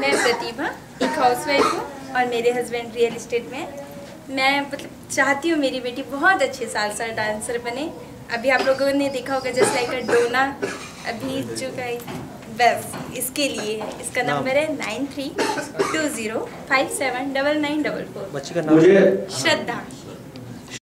मैं प्रतिभा एक हाउसवाइफ हूँ और मेरे हस्बैंड रियल इस्टेट में मैं मतलब चाहती हूँ मेरी बेटी बहुत अच्छे सालसा डांसर बने। अभी आप लोगों ने देखा होगा जस्ट लाइक अ डोना अभी जो का बस इसके लिए है। इसका नंबर है nine three two zero five seven double nine double four. Shraddha.